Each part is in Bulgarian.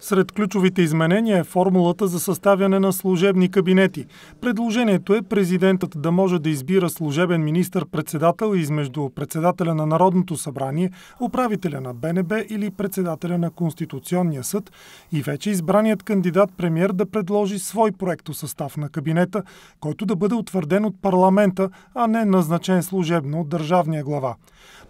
Сред ключовите изменения е формулата за съставяне на служебни кабинети. Предложението е президентът да може да избира служебен министр-председател измежду председателя на Народното събрание, управителя на БНБ или председателя на Конституционния съд и вече избраният кандидат премьер да предложи свой проекто състав на кабинета, който да бъде утвърден от парламента, а не назначен служебно от държавния глава.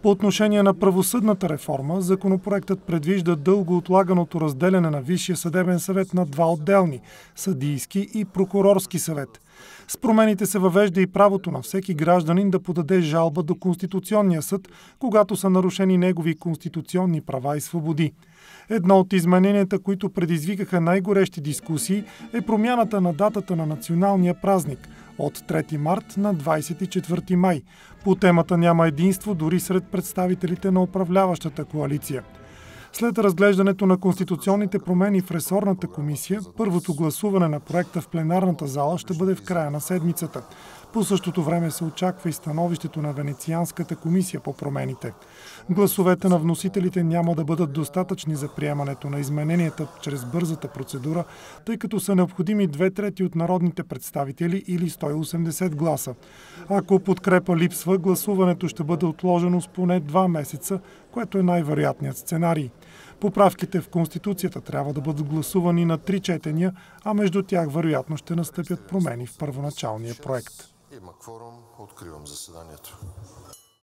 По отношение на правосъдната реформа, законопроектът предвижда дълго отлаганото разделяне на Висшия съдебен съвет на два отделни – съдийски и прокурорски съвет. С промените се въвежда и правото на всеки гражданин да подаде жалба до Конституционния съд, когато са нарушени негови конституционни права и свободи. Едно от измененията, които предизвикаха най-горещи дискусии, е промяната на датата на националния празник от 3 март на 24 май. По темата няма единство дори сред представителите на управляващата коалиция. След разглеждането на конституционните промени в ресорната комисия, първото гласуване на проекта в пленарната зала ще бъде в края на седмицата. По същото време се очаква и становището на Венецианската комисия по промените. Гласовете на вносителите няма да бъдат достатъчни за приемането на измененията чрез бързата процедура, тъй като са необходими две трети от народните представители или 180 гласа. Ако подкрепа липсва, гласуването ще бъде отложено с поне два месеца, което е най-вероятният сценарий. Поправките в Конституцията трябва да бъдат гласувани на три четения, а между тях вероятно ще настъпят промени в първоначалния проект. Има кворум. Откривам заседанието.